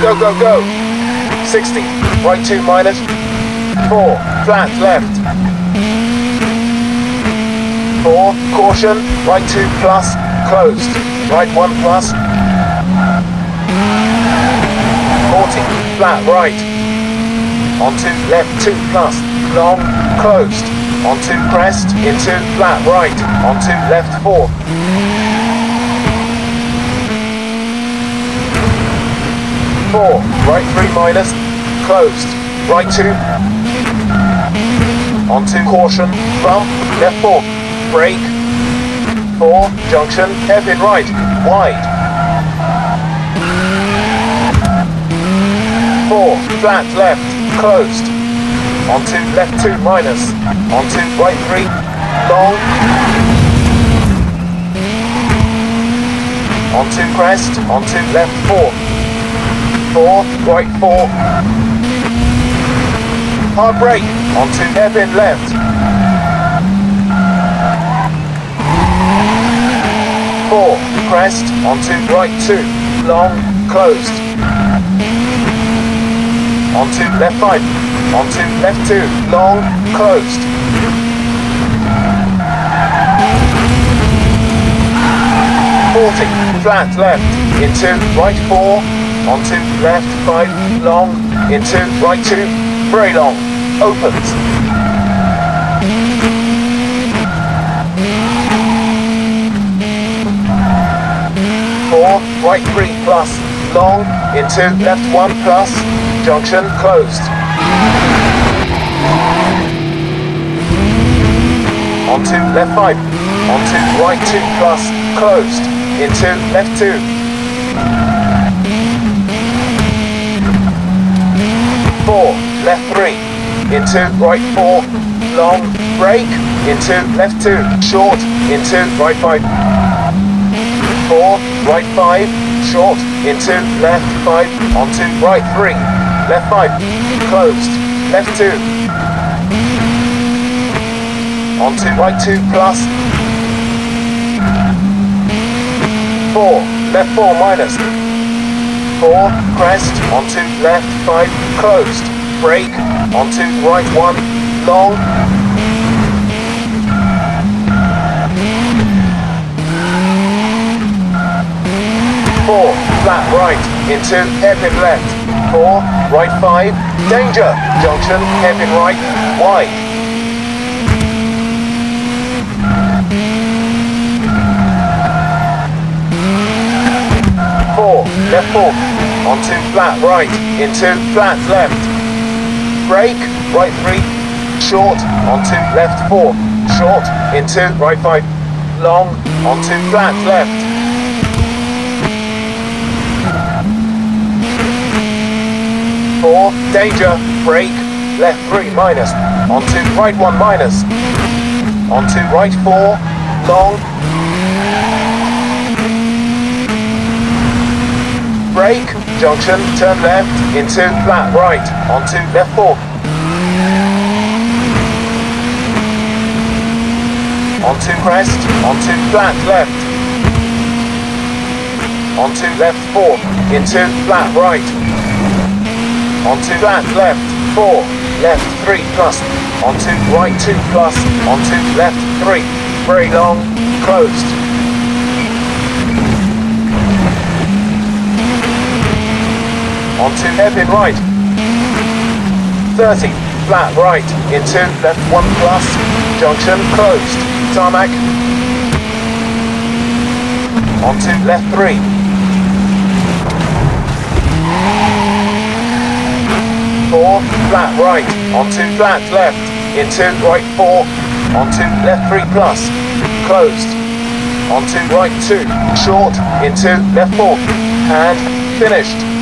Go, go, go. 60, right two minus. Four, flat left. Four, caution, right two plus, closed. Right one plus. 40, flat right. Onto left two plus, long, closed. Onto crest, into flat right. Onto left four. Four, right three minus, closed, right two, on two caution, bump, left four, brake, four, junction, hairpin right, wide, four, flat. Left, closed, on two, left two. Minus, onto right three, long, on two crest, on two left four, four, right four. Hard brake, onto hairpin left. Four, crest, onto right two, long, closed. Onto left five, onto left two, long, closed. Forty, flat left, into right four, onto left 5, long, into right 2, very long, opens. 4, right 3 plus, long, into left 1 plus, junction closed. Onto left 5, onto right 2 plus, closed, into left 2. Four, left three, into right four, long, brake, into left two, short, into right five, four, right five, short, into left five, onto right three, left five, closed, left two, onto right two plus, four, left four minus, 4, crest, onto left 5, closed, brake, onto right 1, long, Four, flat right, into hairpin left. Four, right five, danger, junction, hairpin right, wide. Left four, on two flat right, into flat left, brake, right three, short, on two, left four, short, into right five, long, on two flat left. Four, danger, brake, left three, minus, on two, right one, minus, on two, right four, long, brake, junction, turn left, into flat right, onto left four. Onto crest, onto flat left. Onto left four, into flat right. Onto flat left, four, left three plus, onto right two plus, onto left three, very long, closed. Onto hairpin right. 30, flat right, into left 1 plus, junction closed, tarmac. Onto left 3. Four, flat right, onto flat left, into right 4, onto left 3 plus, closed, onto right 2, short, into left 4, and finished.